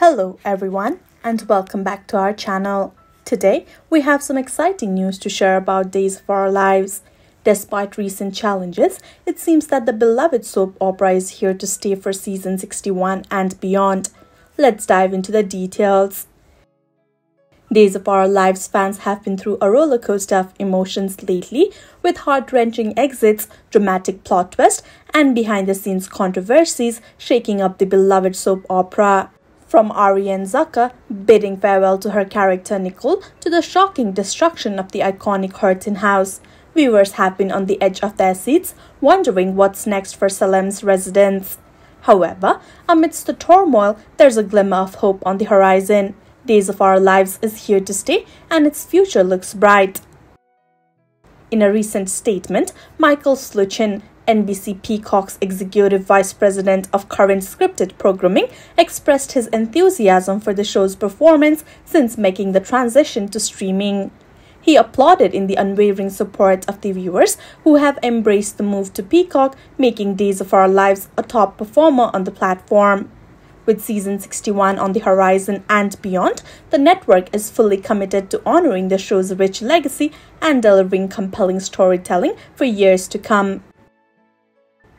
Hello everyone and welcome back to our channel. Today we have some exciting news to share about Days of Our Lives. Despite recent challenges, it seems that the beloved soap opera is here to stay for season 61 and beyond. Let's dive into the details. Days of Our Lives fans have been through a roller coaster of emotions lately, with heart wrenching exits, dramatic plot twists, and behind the scenes controversies shaking up the beloved soap opera. From Arianne Zucker bidding farewell to her character Nicole to the shocking destruction of the iconic Horton house, viewers have been on the edge of their seats, wondering what's next for Salem's residents. However, amidst the turmoil, there's a glimmer of hope on the horizon. Days of Our Lives is here to stay and its future looks bright. In a recent statement, Michael Sluchan, NBC Peacock's executive vice president of current scripted programming, expressed his enthusiasm for the show's performance since making the transition to streaming. He applauded in the unwavering support of the viewers who have embraced the move to Peacock, making Days of Our Lives a top performer on the platform. With season 61 on the horizon and beyond, the network is fully committed to honoring the show's rich legacy and delivering compelling storytelling for years to come.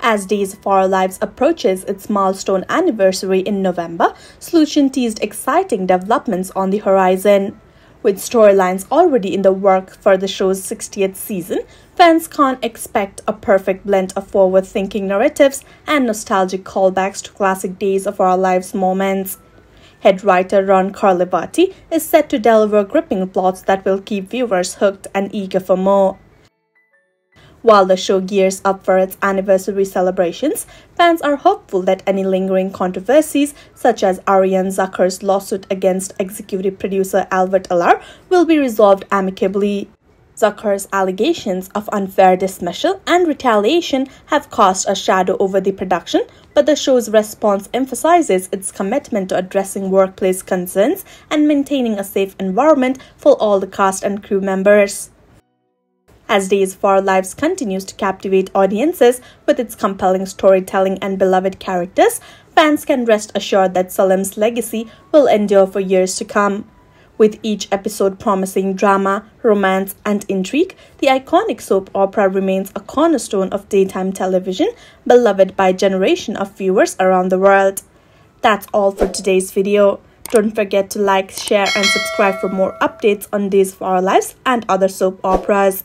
As Days of Our Lives approaches its milestone anniversary in November, Sluchan teased exciting developments on the horizon. With storylines already in the work for the show's 60th season, fans can't expect a perfect blend of forward thinking narratives and nostalgic callbacks to classic Days of Our Lives moments. Head writer Ron Carlivati is set to deliver gripping plots that will keep viewers hooked and eager for more. While the show gears up for its anniversary celebrations, fans are hopeful that any lingering controversies, such as Arianne Zucker's lawsuit against executive producer Albert Alarr, will be resolved amicably. Zucker's allegations of unfair dismissal and retaliation have cast a shadow over the production, but the show's response emphasizes its commitment to addressing workplace concerns and maintaining a safe environment for all the cast and crew members. As Days of Our Lives continues to captivate audiences with its compelling storytelling and beloved characters, fans can rest assured that Salem's legacy will endure for years to come. With each episode promising drama, romance, and intrigue, the iconic soap opera remains a cornerstone of daytime television, beloved by generation of viewers around the world. That's all for today's video. Don't forget to like, share, and subscribe for more updates on Days of Our Lives and other soap operas.